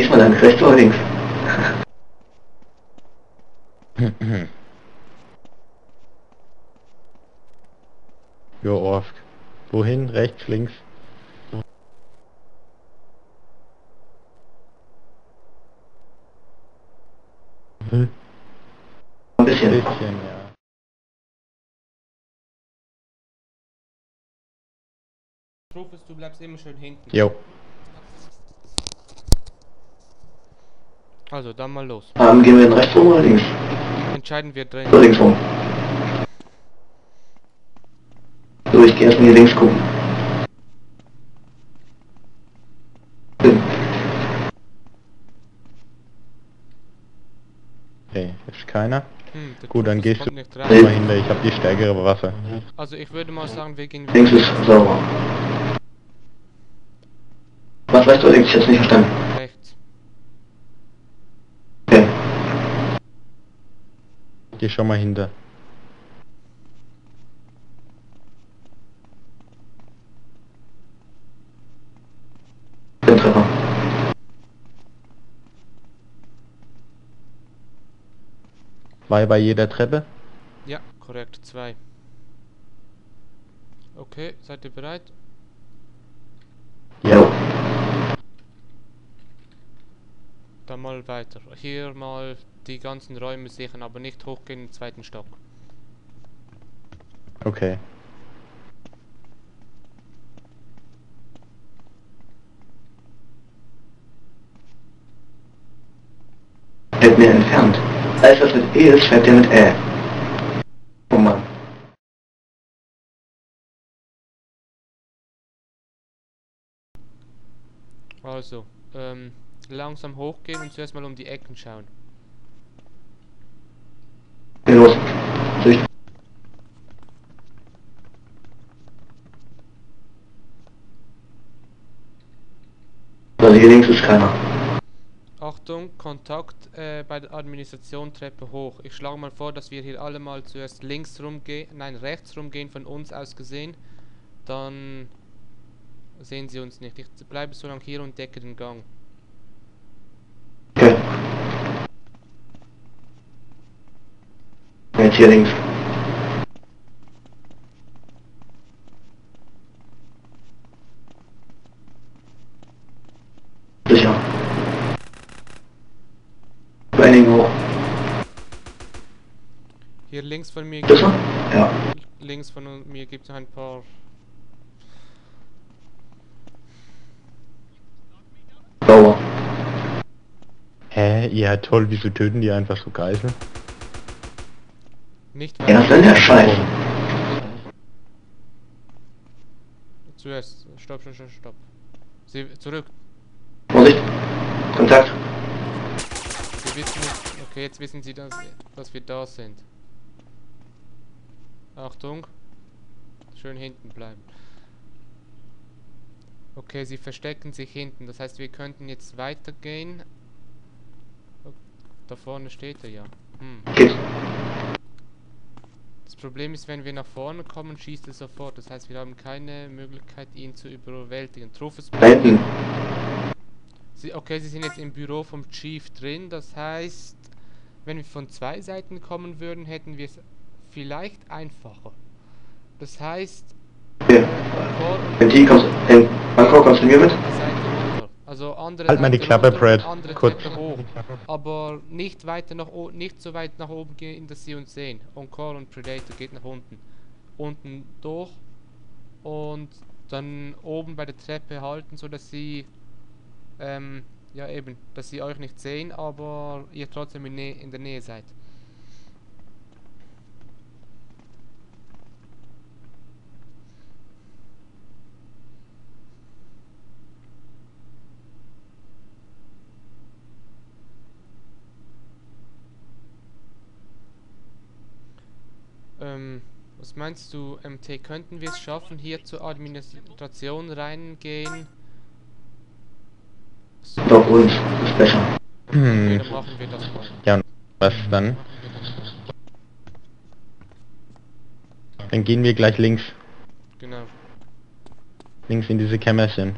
diesmal lang, rechts oder links? Jo, oft. Wohin? Rechts, links? Hm, Ein bisschen. bisschen, ja. Rufus, du bleibst immer schön hinten. Jo. Also, dann mal los. Ähm, gehen wir in rechts rum oder links? Entscheiden wir drin. Links rum? So, ich gehe erstmal hier links gucken. Okay, ist keiner. Hm, Gut, dann gehst du nicht mal hinter, ich habe die stärkere Waffe. Also, ich würde mal sagen, wir gehen Links ist sauber. Was weißt du links? Ich hab's nicht verstanden. rechts. Okay. Geh schon mal hinter. Den Treffer. War er bei jeder Treppe? Ja, korrekt, zwei. Okay, seid ihr bereit? Ja. Dann mal weiter. Hier mal die ganzen Räume sichern, aber nicht hochgehen in den zweiten Stock. Okay. Wird mir entfernt. Alles was mit E ist, schreibt er mit Ä. Oh Mann. Also, ähm, langsam hochgehen und zuerst mal um die Ecken schauen. Los. Also hier links ist keiner. Achtung, Kontakt äh, bei der Administration Treppe hoch. Ich schlage mal vor, dass wir hier alle mal zuerst links rumgehen, nein, rechts rumgehen von uns aus gesehen. Dann sehen sie uns nicht. Ich bleibe so lange hier und decke den Gang. Okay. Links. Sicher. Training hoch. Hier links von mir, Sicher? Ja. links von mir gibt es ein paar. Sauber. Hä? Ja, toll, wieso töten die einfach so Geiseln? Nicht soll der Scheiß? Zuerst. Stopp, stopp, stopp, stopp. Sie zurück. Vorsicht. Kontakt. Sie wissen nicht. Okay, jetzt wissen sie, dass, dass wir da sind. Achtung. Schön hinten bleiben. Okay, sie verstecken sich hinten. Das heißt, wir könnten jetzt weitergehen. Da vorne steht er ja. Hm. Das Problem ist, wenn wir nach vorne kommen, schießt er sofort. Das heißt, wir haben keine Möglichkeit, ihn zu überwältigen. Hinten. Sie, okay, Sie sind jetzt im Büro vom Chief drin. Das heißt, wenn wir von zwei Seiten kommen würden, hätten wir es vielleicht einfacher. Das heißt, und In die kommst in Bangkok kommst du mir mit? Seite runter. Also andere Halt mal die Klappe, Brad. und Kurz. Aber nicht weiter nach o nicht so weit nach oben gehen, dass sie uns sehen. Encore und Predator geht nach unten. Unten durch und dann oben bei der Treppe halten, so dass sie ähm, ja eben, dass sie euch nicht sehen, aber ihr trotzdem in, Nä in der Nähe seid. Ähm, was meinst du, MT? Könnten wir es schaffen, hier zur Administration reingehen? So, Doch, uns. Ist besser. okay, Hm. dann machen wir das mal. Ja, was dann? Dann gehen wir gleich links. Genau. Links in diese Kämmerchen.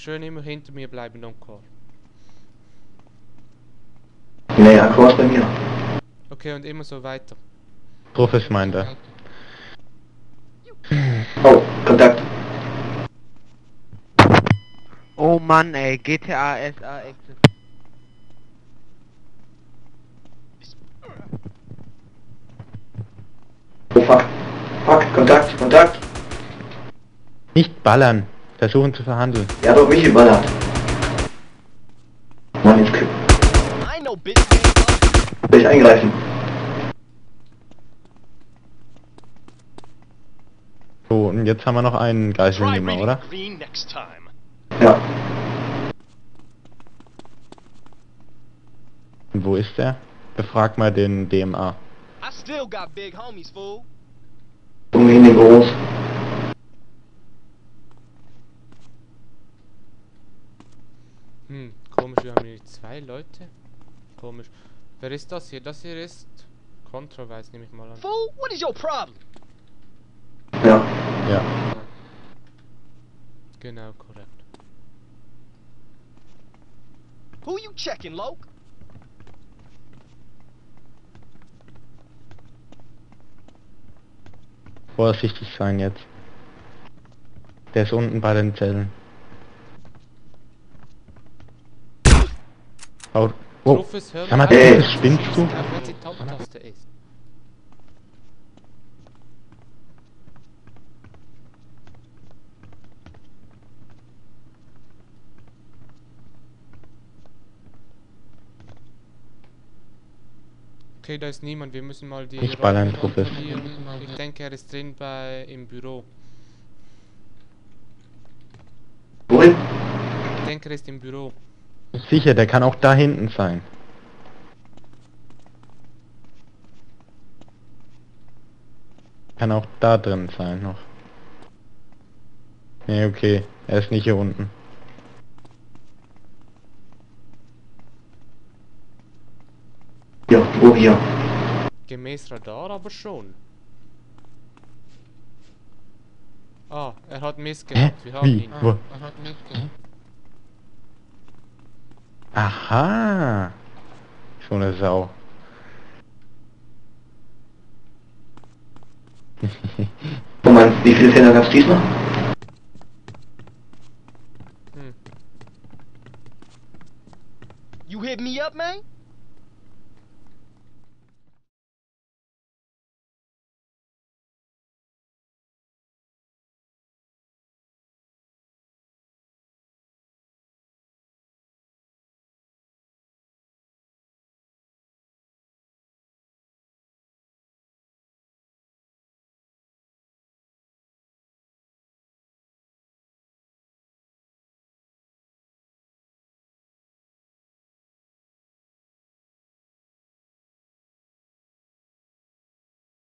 schön immer hinter mir bleiben, Encore. Nee, Akku ist bei mir. Okay, und immer so weiter. Profis meint er. Oh, Kontakt. Oh Mann, ey, GTA SA Access. Oh fuck. Fuck, Kontakt, Kontakt. Nicht ballern. Versuchen zu verhandeln. Er hat auf mich geballert. Mann, jetzt k- I ain't no bitch. nigga. will ich eingreifen. So, und jetzt haben wir noch einen Geiselnehmer, oder? Ja. Und wo ist der? Befrag mal den DMA. I still got big homies, fool. Irgendwie in den Büros. Hm, komisch, wir haben hier zwei Leute. Komisch. Wer ist das hier? Das hier ist Contra, weiß nehme ich mal an. Fool, what is your problem? Ja. Genau, korrekt. Who you checking, Loke? Vorsichtig sein jetzt. Der ist unten bei den Zellen. Oh, oh. Rufus, hör Sag mal, spinnst du? Auch wenn die Top-Taste ist. Okay, da ist niemand. Wir müssen mal die Nicht ballern, kontrollieren. Ich denke, er ist drin bei im Büro. Wohin? Ich denke, er ist im Büro. Sicher, der kann auch da hinten sein. Kann auch da drin sein noch. Nee, okay. Er ist nicht hier unten. Wo hier? Gemäß Radar aber schon. Ah, er hat Mist Hä? gehabt. Wir haben Wie? ihn. Wo? Aha. So eine Sau. Oh Mann, wie viele Fehler gab's diesmal? Hm. You hit me up, man?